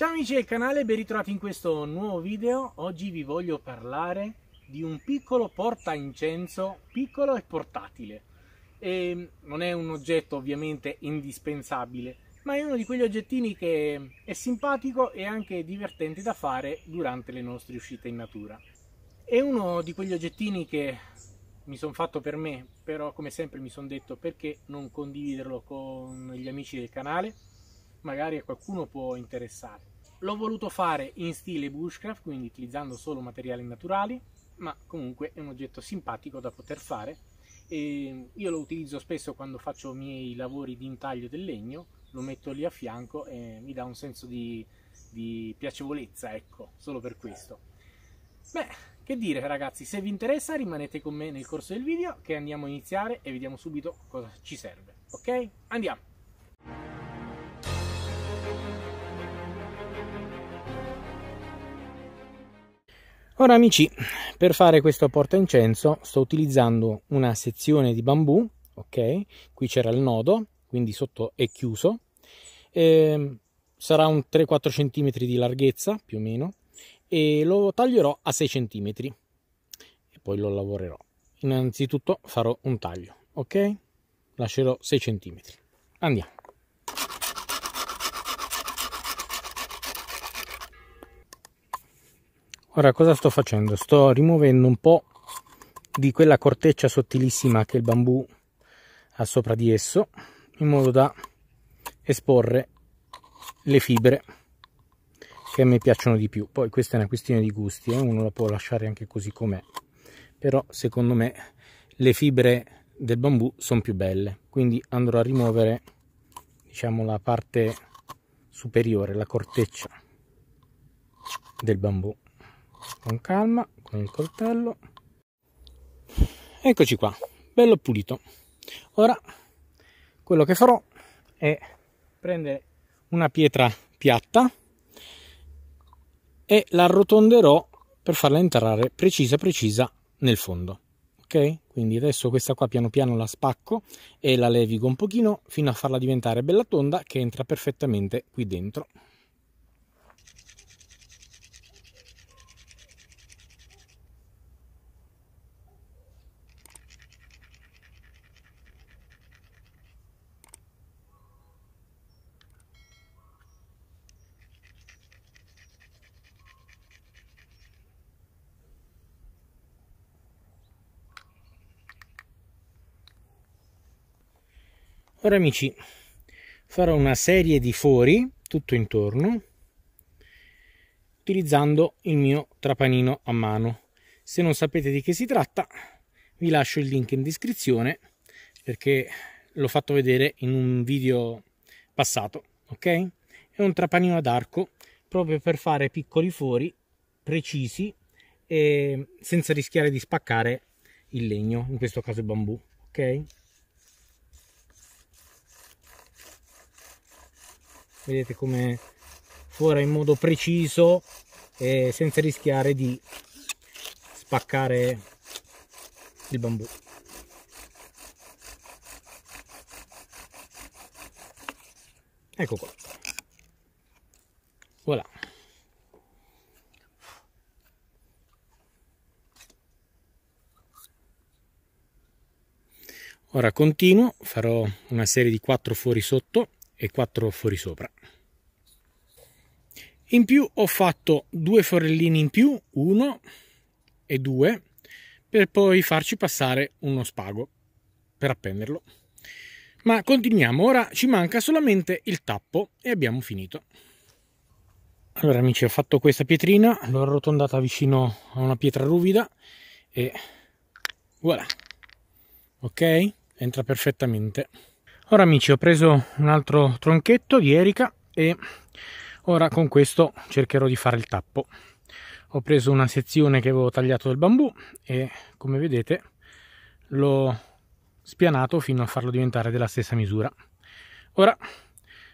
Ciao amici del canale, ben ritrovati in questo nuovo video. Oggi vi voglio parlare di un piccolo porta incenso, piccolo e portatile. E non è un oggetto ovviamente indispensabile, ma è uno di quegli oggettini che è simpatico e anche divertente da fare durante le nostre uscite in natura. È uno di quegli oggettini che mi sono fatto per me, però come sempre mi sono detto perché non condividerlo con gli amici del canale, magari a qualcuno può interessare. L'ho voluto fare in stile bushcraft, quindi utilizzando solo materiali naturali, ma comunque è un oggetto simpatico da poter fare. E io lo utilizzo spesso quando faccio i miei lavori di intaglio del legno, lo metto lì a fianco e mi dà un senso di, di piacevolezza, ecco, solo per questo. Beh, che dire ragazzi, se vi interessa rimanete con me nel corso del video che andiamo a iniziare e vediamo subito cosa ci serve, ok? Andiamo! Ora amici, per fare questo porta incenso sto utilizzando una sezione di bambù, ok? Qui c'era il nodo, quindi sotto è chiuso. E sarà un 3-4 cm di larghezza, più o meno, e lo taglierò a 6 cm e poi lo lavorerò. Innanzitutto farò un taglio, ok? Lascerò 6 cm. Andiamo. Ora cosa sto facendo? Sto rimuovendo un po' di quella corteccia sottilissima che il bambù ha sopra di esso in modo da esporre le fibre che me piacciono di più. Poi questa è una questione di gusti, eh? uno la può lasciare anche così com'è, però secondo me le fibre del bambù sono più belle, quindi andrò a rimuovere diciamo la parte superiore, la corteccia del bambù con calma con il coltello. Eccoci qua bello pulito. Ora quello che farò è prendere una pietra piatta e la arrotonderò per farla entrare precisa precisa nel fondo ok? Quindi adesso questa qua piano piano la spacco e la levigo un pochino fino a farla diventare bella tonda che entra perfettamente qui dentro Ora amici, farò una serie di fori tutto intorno utilizzando il mio trapanino a mano. Se non sapete di che si tratta, vi lascio il link in descrizione perché l'ho fatto vedere in un video passato, ok? È un trapanino ad arco proprio per fare piccoli fori precisi e senza rischiare di spaccare il legno, in questo caso il bambù, ok? Vedete come fora in modo preciso e senza rischiare di spaccare il bambù. Ecco qua. Voilà. Ora continuo farò una serie di quattro fuori sotto e 4 fuori sopra. In più ho fatto due forellini in più, uno e due, per poi farci passare uno spago per appenderlo. Ma continuiamo, ora ci manca solamente il tappo e abbiamo finito. Allora amici ho fatto questa pietrina, l'ho arrotondata vicino a una pietra ruvida e voilà, ok? Entra perfettamente. Ora amici ho preso un altro tronchetto di erica e ora con questo cercherò di fare il tappo. Ho preso una sezione che avevo tagliato del bambù e come vedete l'ho spianato fino a farlo diventare della stessa misura. Ora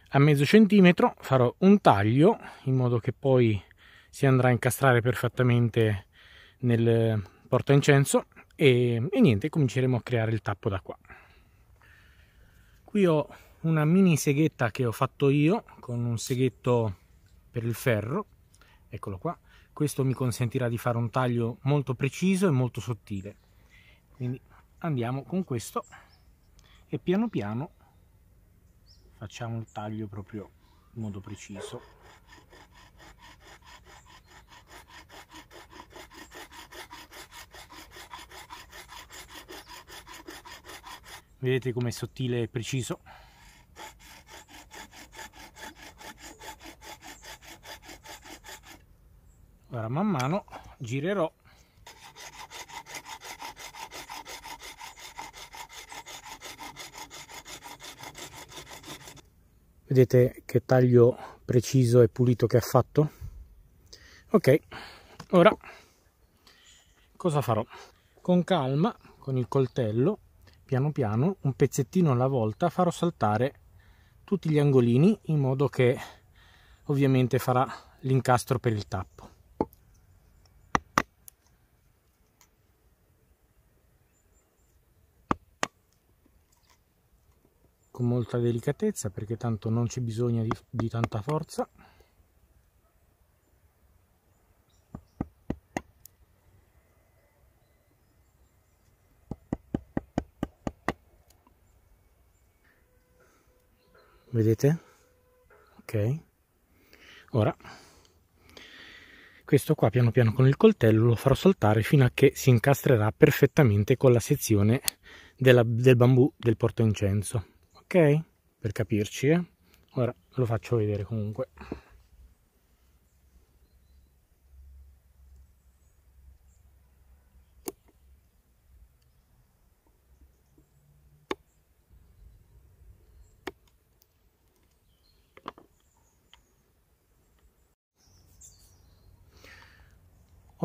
a mezzo centimetro farò un taglio in modo che poi si andrà a incastrare perfettamente nel porta incenso e, e niente cominceremo a creare il tappo da qua qui ho una mini seghetta che ho fatto io con un seghetto per il ferro. Eccolo qua. Questo mi consentirà di fare un taglio molto preciso e molto sottile. Quindi andiamo con questo e piano piano facciamo il taglio proprio in modo preciso vedete com'è sottile e preciso? Ora man mano girerò. Vedete che taglio preciso e pulito che ha fatto? Ok ora cosa farò? Con calma con il coltello piano piano un pezzettino alla volta farò saltare tutti gli angolini in modo che ovviamente farà l'incastro per il tappo. Con molta delicatezza perché tanto non c'è bisogno di, di tanta forza vedete? Ok. Ora questo qua piano piano con il coltello lo farò saltare fino a che si incastrerà perfettamente con la sezione della, del bambù del portaincenso ok? Per capirci eh? ora lo faccio vedere comunque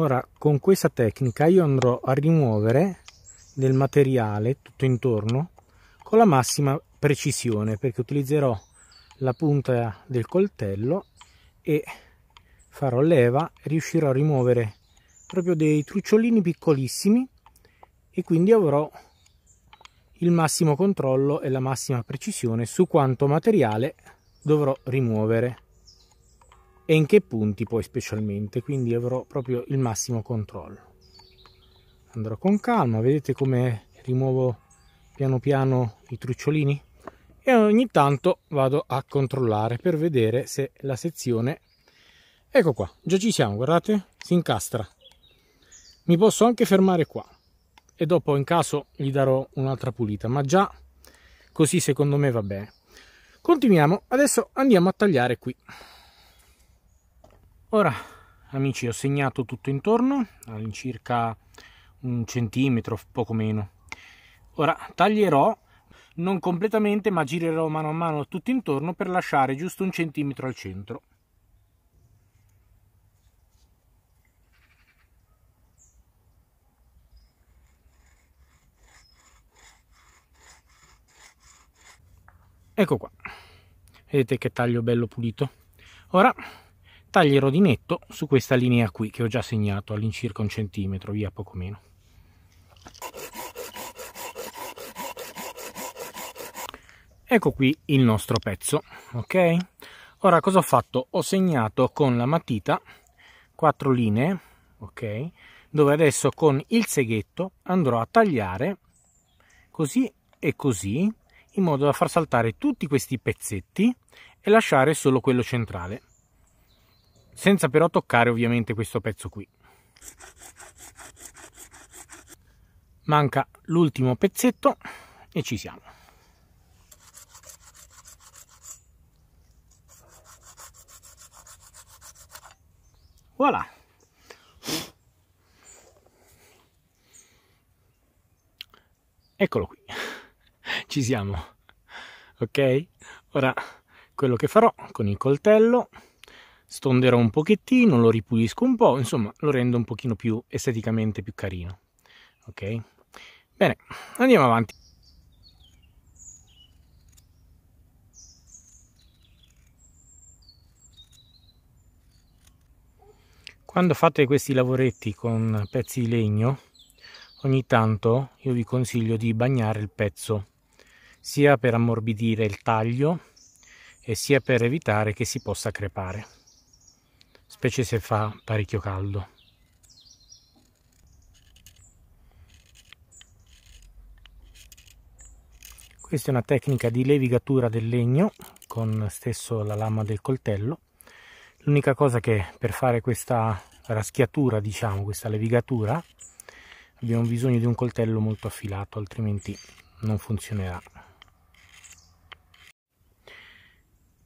ora con questa tecnica io andrò a rimuovere del materiale tutto intorno con la massima precisione perché utilizzerò la punta del coltello e farò leva riuscirò a rimuovere proprio dei trucciolini piccolissimi e quindi avrò il massimo controllo e la massima precisione su quanto materiale dovrò rimuovere e in che punti poi specialmente? Quindi avrò proprio il massimo controllo. Andrò con calma vedete come rimuovo piano piano i trucciolini? E ogni tanto vado a controllare per vedere se la sezione ecco qua già ci siamo guardate si incastra. Mi posso anche fermare qua e dopo in caso gli darò un'altra pulita ma già così secondo me va bene. Continuiamo adesso andiamo a tagliare qui ora amici ho segnato tutto intorno all'incirca un centimetro poco meno ora taglierò non completamente ma girerò mano a mano tutto intorno per lasciare giusto un centimetro al centro. Ecco qua, vedete che taglio bello pulito. Ora taglierò di netto su questa linea qui che ho già segnato all'incirca un centimetro, via poco meno. ecco qui il nostro pezzo ok? Ora cosa ho fatto? Ho segnato con la matita quattro linee ok? Dove adesso con il seghetto andrò a tagliare così e così in modo da far saltare tutti questi pezzetti e lasciare solo quello centrale senza però toccare ovviamente questo pezzo qui. Manca l'ultimo pezzetto e ci siamo. Voilà. Eccolo qui. Ci siamo. Ok? Ora quello che farò con il coltello stonderò un pochettino lo ripulisco un po' insomma lo rendo un pochino più esteticamente più carino ok bene andiamo avanti Quando fate questi lavoretti con pezzi di legno, ogni tanto io vi consiglio di bagnare il pezzo, sia per ammorbidire il taglio e sia per evitare che si possa crepare. Specie se fa parecchio caldo. Questa è una tecnica di levigatura del legno con stesso la lama del coltello. L'unica cosa che per fare questa raschiatura, diciamo, questa levigatura, abbiamo bisogno di un coltello molto affilato, altrimenti non funzionerà.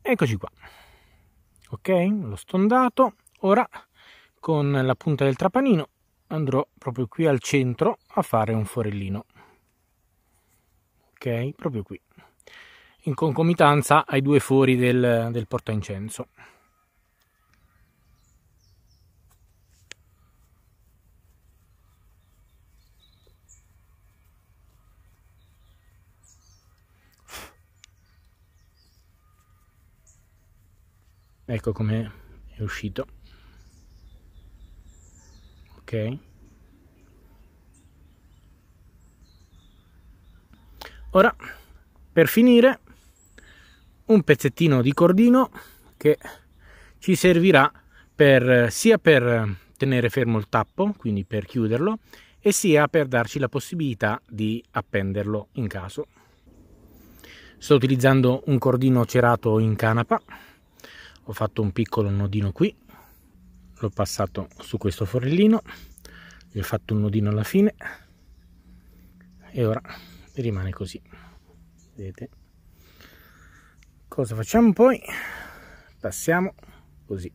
Eccoci qua. Ok, l'ho stondato. Ora con la punta del trapanino andrò proprio qui al centro a fare un forellino. Ok proprio qui. In concomitanza ai due fori del, del portaincenso. Ecco come è uscito ok. Ora per finire un pezzettino di cordino che ci servirà per, sia per tenere fermo il tappo quindi per chiuderlo e sia per darci la possibilità di appenderlo in caso. Sto utilizzando un cordino cerato in canapa. Ho fatto un piccolo nodino qui l'ho passato su questo forellino gli ho fatto un nodino alla fine e ora rimane così. Vedete? Cosa facciamo poi? Passiamo così.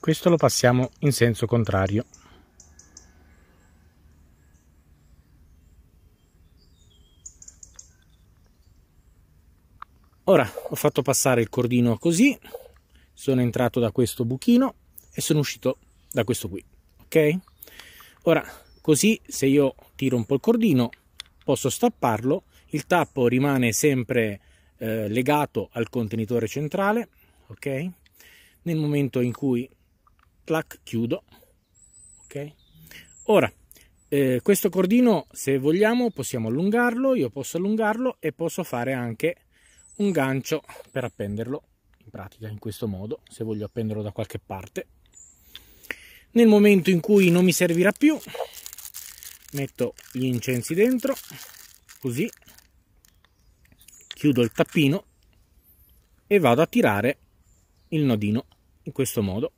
Questo lo passiamo in senso contrario ora ho fatto passare il cordino così sono entrato da questo buchino e sono uscito da questo qui ok? Ora così se io tiro un po' il cordino posso stapparlo il tappo rimane sempre eh, legato al contenitore centrale ok? Nel momento in cui clac chiudo ok? Ora eh, questo cordino se vogliamo possiamo allungarlo io posso allungarlo e posso fare anche un gancio per appenderlo in pratica in questo modo se voglio appenderlo da qualche parte. Nel momento in cui non mi servirà più metto gli incensi dentro così chiudo il tappino e vado a tirare il nodino in questo modo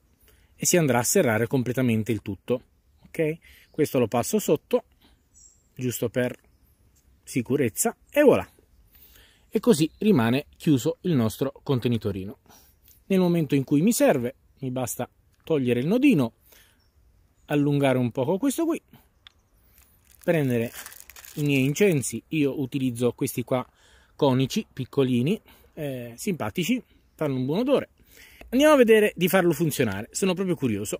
e si andrà a serrare completamente il tutto ok? Questo lo passo sotto giusto per sicurezza e voilà e così rimane chiuso il nostro contenitorino. Nel momento in cui mi serve mi basta togliere il nodino allungare un poco questo qui prendere i miei incensi io utilizzo questi qua conici piccolini eh, simpatici fanno un buon odore. Andiamo a vedere di farlo funzionare sono proprio curioso.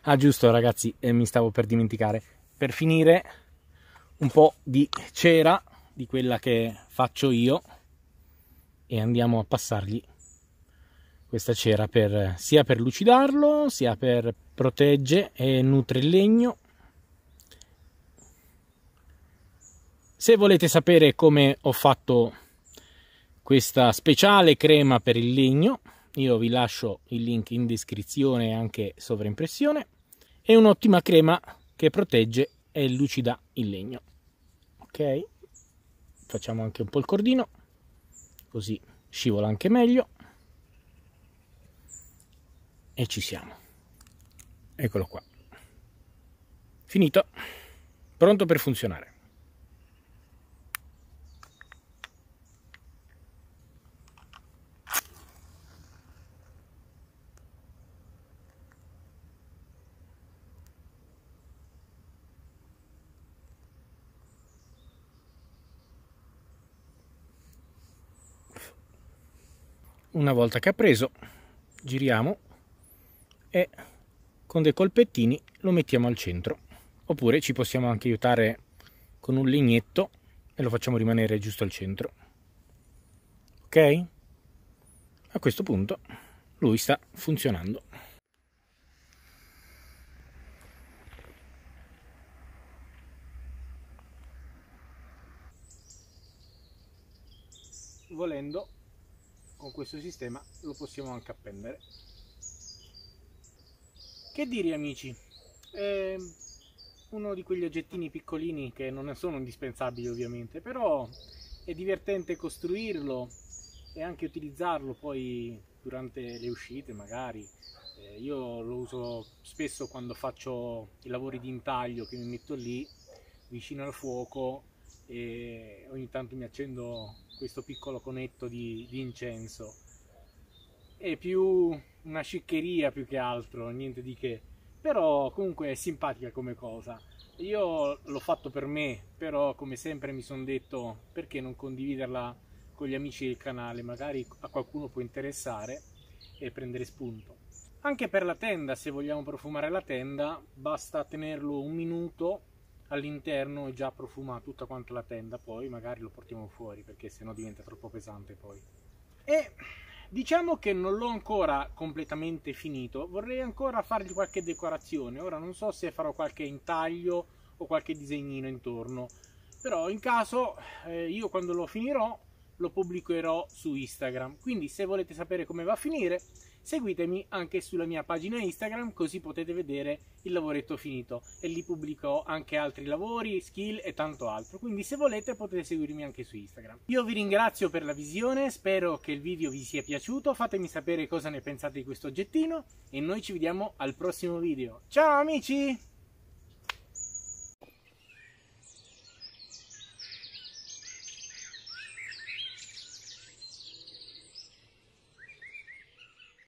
Ah giusto ragazzi eh, mi stavo per dimenticare. Per finire un po' di cera di quella che faccio io e andiamo a passargli questa cera per, sia per lucidarlo sia per protegge e nutre il legno. Se volete sapere come ho fatto questa speciale crema per il legno io vi lascio il link in descrizione e anche sovraimpressione. È un'ottima crema che protegge e lucida il legno. Ok facciamo anche un po' il cordino così scivola anche meglio. E ci siamo. Eccolo qua. Finito. Pronto per funzionare una volta che ha preso giriamo e con dei colpettini lo mettiamo al centro. Oppure ci possiamo anche aiutare con un legnetto e lo facciamo rimanere giusto al centro. Ok? A questo punto lui sta funzionando. Volendo con questo sistema lo possiamo anche appendere. Che dire amici? È uno di quegli oggettini piccolini che non sono indispensabili ovviamente però è divertente costruirlo e anche utilizzarlo poi durante le uscite magari. Eh, io lo uso spesso quando faccio i lavori di intaglio che mi metto lì vicino al fuoco e ogni tanto mi accendo questo piccolo conetto di, di incenso. È più una sciccheria più che altro niente di che. Però comunque è simpatica come cosa. Io l'ho fatto per me però come sempre mi sono detto perché non condividerla con gli amici del canale? Magari a qualcuno può interessare e prendere spunto. Anche per la tenda se vogliamo profumare la tenda basta tenerlo un minuto all'interno è già profuma tutta quanta la tenda poi magari lo portiamo fuori perché sennò diventa troppo pesante poi. E diciamo che non l'ho ancora completamente finito. Vorrei ancora fargli qualche decorazione. Ora non so se farò qualche intaglio o qualche disegnino intorno. Però in caso eh, io quando lo finirò lo pubblicherò su Instagram. Quindi se volete sapere come va a finire seguitemi anche sulla mia pagina Instagram così potete vedere il lavoretto finito. E lì pubblico anche altri lavori, skill e tanto altro. Quindi se volete potete seguirmi anche su Instagram. Io vi ringrazio per la visione spero che il video vi sia piaciuto. Fatemi sapere cosa ne pensate di questo oggettino e noi ci vediamo al prossimo video. Ciao amici